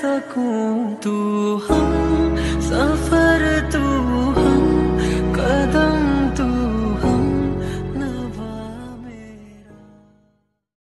essa com